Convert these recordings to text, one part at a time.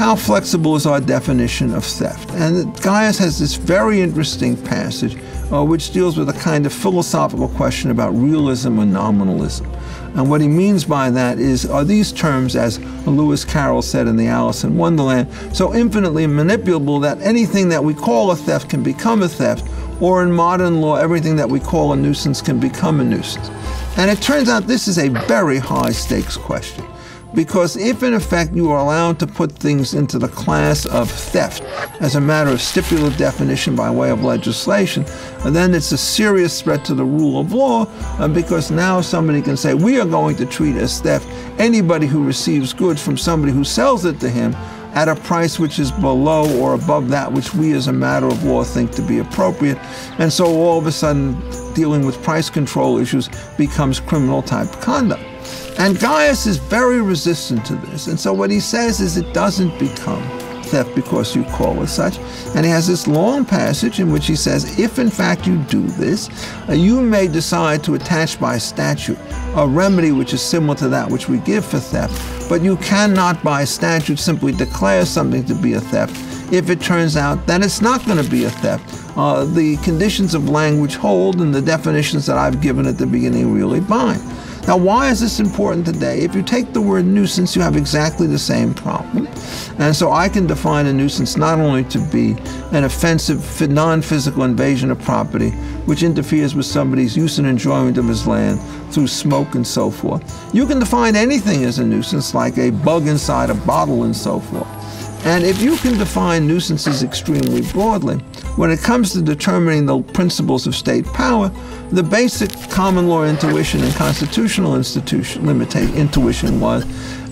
how flexible is our definition of theft? And Gaius has this very interesting passage uh, which deals with a kind of philosophical question about realism and nominalism. And what he means by that is, are these terms, as Lewis Carroll said in the Alice in Wonderland, so infinitely manipulable that anything that we call a theft can become a theft, or in modern law, everything that we call a nuisance can become a nuisance? And it turns out this is a very high stakes question. Because if in effect you are allowed to put things into the class of theft as a matter of stipulative definition by way of legislation, then it's a serious threat to the rule of law uh, because now somebody can say, we are going to treat as theft anybody who receives goods from somebody who sells it to him at a price which is below or above that which we as a matter of law think to be appropriate. And so all of a sudden, dealing with price control issues becomes criminal type conduct. And Gaius is very resistant to this. And so what he says is it doesn't become theft because you call it such. And he has this long passage in which he says, if in fact you do this, uh, you may decide to attach by statute a remedy which is similar to that which we give for theft, but you cannot by statute simply declare something to be a theft if it turns out that it's not going to be a theft. Uh, the conditions of language hold and the definitions that I've given at the beginning really bind. Now, why is this important today? If you take the word nuisance, you have exactly the same problem. And so I can define a nuisance not only to be an offensive, non physical invasion of property, which interferes with somebody's use and enjoyment of his land through smoke and so forth. You can define anything as a nuisance, like a bug inside a bottle and so forth. And if you can define nuisances extremely broadly, when it comes to determining the principles of state power, the basic common law intuition and constitutional institution limita- intuition was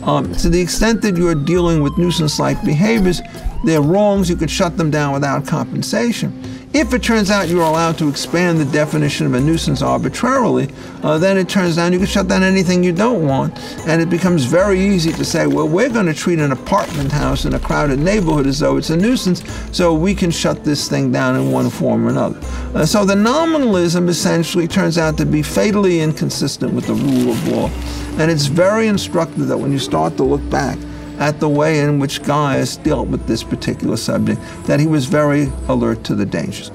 um, to the extent that you're dealing with nuisance like behaviors, they're wrongs, you could shut them down without compensation. If it turns out you're allowed to expand the definition of a nuisance arbitrarily, uh, then it turns out you can shut down anything you don't want. And it becomes very easy to say, well, we're going to treat an apartment house in a crowded neighborhood as though it's a nuisance, so we can shut this thing down in one form or another. Uh, so the nominalism essentially turns out to be fatally inconsistent with the rule of law. And it's very instructive that when you start to look back, at the way in which Gaius dealt with this particular subject, that he was very alert to the dangers.